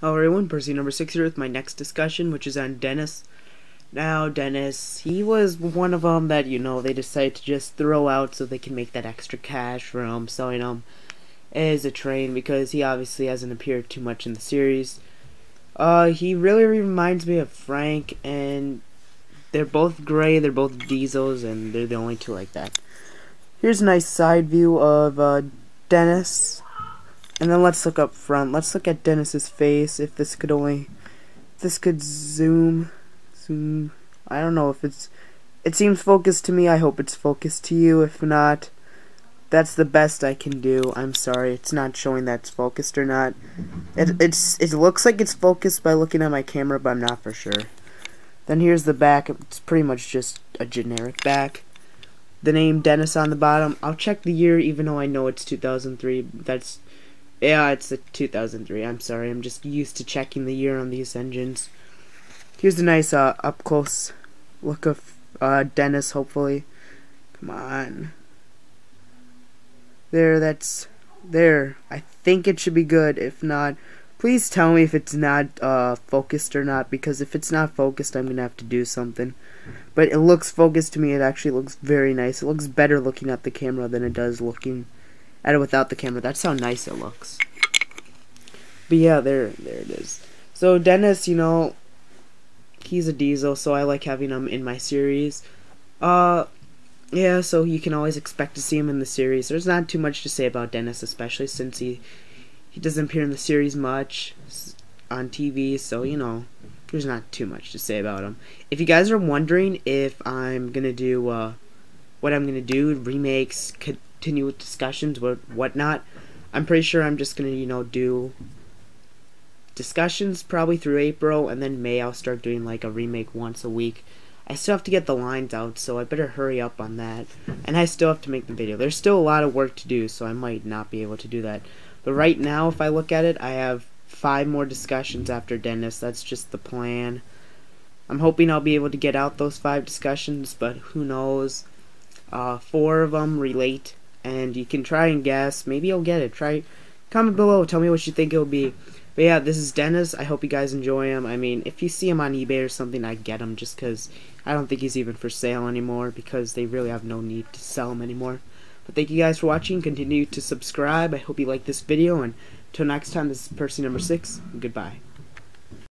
Hello everyone, Percy number 6 here with my next discussion, which is on Dennis. Now, Dennis, he was one of them that, you know, they decided to just throw out so they can make that extra cash from selling him as a train, because he obviously hasn't appeared too much in the series. Uh, he really reminds me of Frank, and they're both gray, they're both diesels, and they're the only two like that. Here's a nice side view of, uh, Dennis. And then let's look up front. Let's look at Dennis's face. If this could only, this could zoom, zoom. I don't know if it's. It seems focused to me. I hope it's focused to you. If not, that's the best I can do. I'm sorry. It's not showing that it's focused or not. It it's it looks like it's focused by looking at my camera, but I'm not for sure. Then here's the back. It's pretty much just a generic back. The name Dennis on the bottom. I'll check the year, even though I know it's 2003. That's yeah, it's a 2003. I'm sorry. I'm just used to checking the year on these engines. Here's a nice uh, up close look of uh, Dennis. Hopefully, come on. There, that's there. I think it should be good. If not, please tell me if it's not uh, focused or not. Because if it's not focused, I'm gonna have to do something. But it looks focused to me. It actually looks very nice. It looks better looking at the camera than it does looking it without the camera. That's how nice it looks. But yeah, there, there it is. So Dennis, you know, he's a diesel, so I like having him in my series. Uh, yeah, so you can always expect to see him in the series. There's not too much to say about Dennis, especially since he he doesn't appear in the series much on TV, so you know, there's not too much to say about him. If you guys are wondering if I'm gonna do uh, what I'm gonna do, remakes, continue with discussions, what whatnot. I'm pretty sure I'm just gonna, you know, do discussions probably through April, and then May I'll start doing like a remake once a week. I still have to get the lines out, so I better hurry up on that. And I still have to make the video. There's still a lot of work to do, so I might not be able to do that. But right now, if I look at it, I have five more discussions after Dennis. That's just the plan. I'm hoping I'll be able to get out those five discussions, but who knows. Uh, four of them relate and you can try and guess. Maybe you'll get it. Try comment below. Tell me what you think it'll be. But yeah, this is Dennis. I hope you guys enjoy him. I mean, if you see him on eBay or something, I get him just because I don't think he's even for sale anymore because they really have no need to sell him anymore. But thank you guys for watching. Continue to subscribe. I hope you like this video. And until next time, this is Percy number 6. Goodbye.